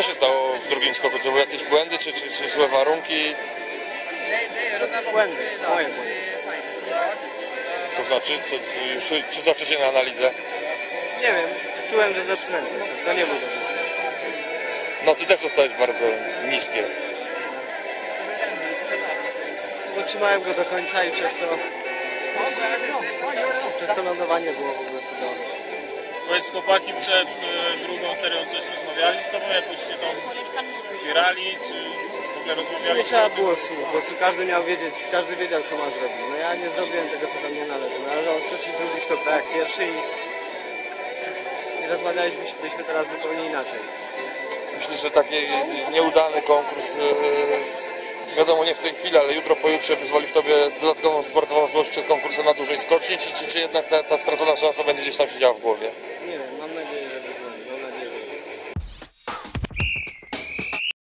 Co się stało w drugim skoku? To były jakieś błędy, czy, czy, czy złe warunki? Błędy, moje błędy. To znaczy, to, to już, czy za wcześnie na analizę? Nie wiem, czułem, że zepchnęłem. To nie był dobry skok. No ty też dostałeś bardzo niskie. Utrzymałem go do końca i przez to... Przez to lądowanie było po prostu do... Powiedz chłopaki przed e, drugą serią coś rozmawiali z tobą? Jakoś się tam wspierali? Czy w ogóle Nie rozmawiali? trzeba było słów, po prostu każdy miał wiedzieć, każdy wiedział co ma zrobić. No ja nie zrobiłem tego co do mnie należy. Należało skoczyć drugi skok tak jak pierwszy i, i rozmawialiśmy teraz zupełnie inaczej. Myślę, że taki nieudany konkurs, yy, wiadomo nie w tej chwili, ale jutro, pojutrze wyzwoli w tobie dodatkową sportową złość przed konkursem na dużej skoczni, czy, czy, czy jednak ta, ta stracona szansa będzie gdzieś tam siedziała w głowie? محمد